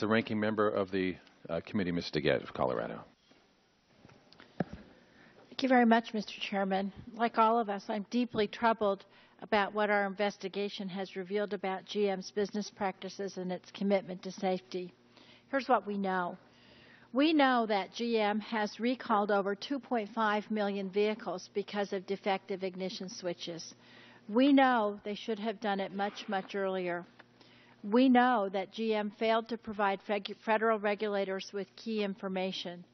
The ranking member of the uh, committee, Ms. DeGette of Colorado. Thank you very much, Mr. Chairman. Like all of us, I'm deeply troubled about what our investigation has revealed about GM's business practices and its commitment to safety. Here's what we know. We know that GM has recalled over 2.5 million vehicles because of defective ignition switches. We know they should have done it much, much earlier. We know that GM failed to provide federal regulators with key information.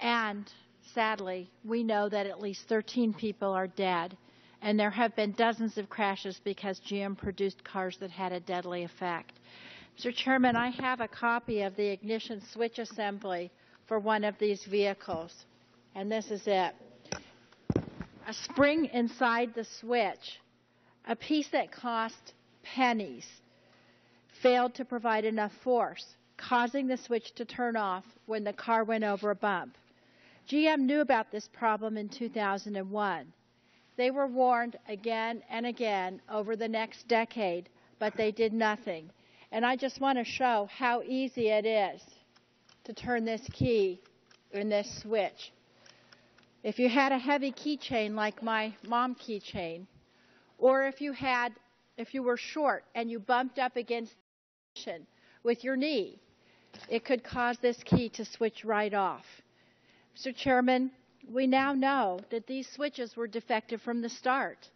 And sadly, we know that at least 13 people are dead, and there have been dozens of crashes because GM produced cars that had a deadly effect. Mr. Chairman, I have a copy of the ignition switch assembly for one of these vehicles, and this is it. A spring inside the switch, a piece that cost pennies, failed to provide enough force, causing the switch to turn off when the car went over a bump. GM knew about this problem in 2001. They were warned again and again over the next decade, but they did nothing. And I just want to show how easy it is to turn this key in this switch. If you had a heavy keychain like my mom keychain, or if you had if you were short and you bumped up against with your knee, it could cause this key to switch right off. Mr. Chairman, we now know that these switches were defective from the start.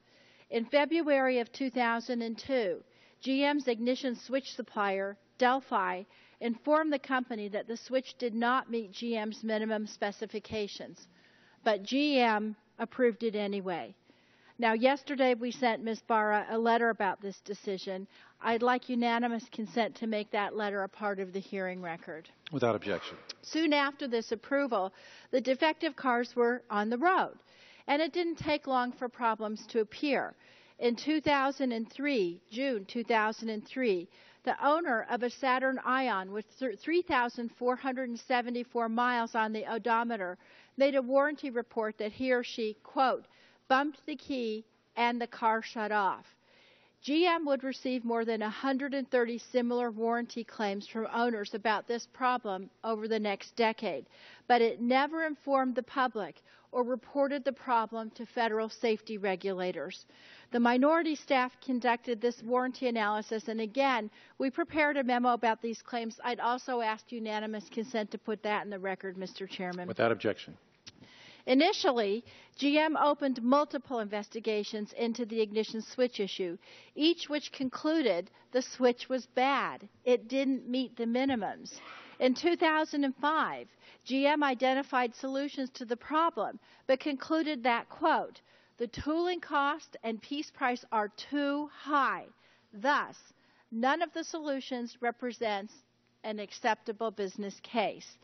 In February of 2002, GM's ignition switch supplier, Delphi, informed the company that the switch did not meet GM's minimum specifications, but GM approved it anyway. Now, yesterday we sent Ms. Barra a letter about this decision. I'd like unanimous consent to make that letter a part of the hearing record. Without objection. Soon after this approval, the defective cars were on the road, and it didn't take long for problems to appear. In 2003, June 2003, the owner of a Saturn Ion with 3,474 miles on the odometer made a warranty report that he or she, quote, bumped the key, and the car shut off. GM would receive more than 130 similar warranty claims from owners about this problem over the next decade, but it never informed the public or reported the problem to federal safety regulators. The minority staff conducted this warranty analysis, and again, we prepared a memo about these claims. I'd also ask unanimous consent to put that in the record, Mr. Chairman. Without objection. Initially, GM opened multiple investigations into the ignition switch issue, each which concluded the switch was bad. It didn't meet the minimums. In 2005, GM identified solutions to the problem, but concluded that, quote, the tooling cost and piece price are too high. Thus, none of the solutions represents an acceptable business case.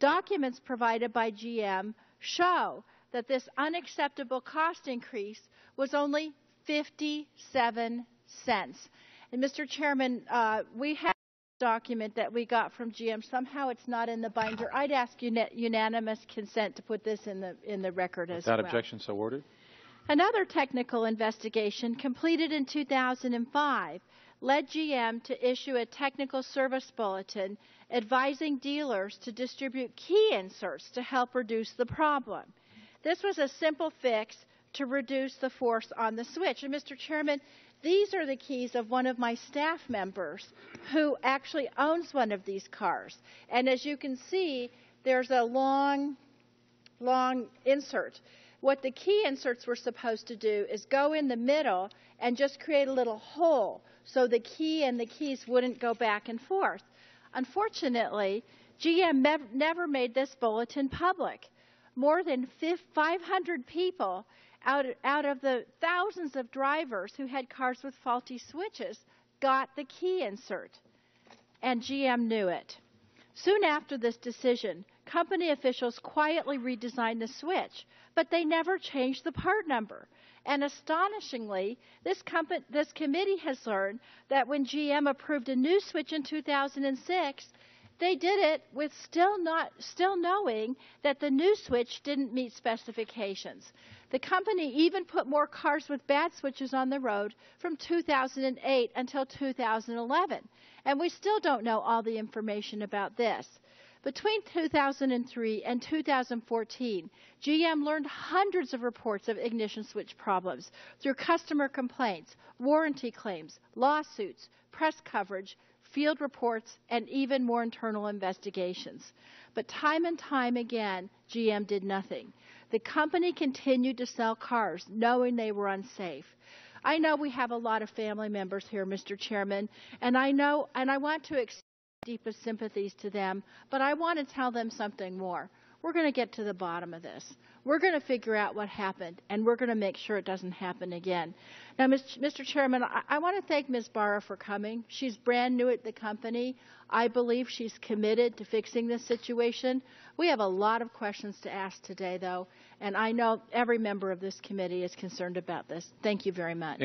Documents provided by GM show that this unacceptable cost increase was only 57 cents. And Mr. Chairman, uh, we have a document that we got from GM. Somehow it's not in the binder. I'd ask uni- unanimous consent to put this in the in the record as Without well. objection, so ordered. Another technical investigation completed in 2005 led GM to issue a technical service bulletin advising dealers to distribute key inserts to help reduce the problem. This was a simple fix to reduce the force on the switch. And Mr. Chairman, these are the keys of one of my staff members who actually owns one of these cars. And as you can see, there's a long, long insert. What the key inserts were supposed to do is go in the middle and just create a little hole so the key and the keys wouldn't go back and forth. Unfortunately, GM never made this bulletin public. More than 500 people out, out of the thousands of drivers who had cars with faulty switches got the key insert, and GM knew it. Soon after this decision, company officials quietly redesigned the switch, but they never changed the part number. And astonishingly, this, this, committee has learned that when GM approved a new switch in 2006, they did it with still not still knowing that the new switch didn't meet specifications. The company even put more cars with bad switches on the road from 2008 until 2011. And we still don't know all the information about this. Between 2003 and 2014, GM learned hundreds of reports of ignition switch problems through customer complaints, warranty claims, lawsuits, press coverage, field reports, and even more internal investigations. But time and time again, GM did nothing. The company continued to sell cars knowing they were unsafe. I know we have a lot of family members here, Mr. Chairman, and I know and I want to deepest sympathies to them, but I want to tell them something more. We're going to get to the bottom of this. We're going to figure out what happened, and we're going to make sure it doesn't happen again. Now, Mr. Chairman, I, want to thank Ms. Barra for coming. She's brand new at the company. I believe she's committed to fixing this situation. We have a lot of questions to ask today, though, and I know every member of this committee is concerned about this. Thank you very much.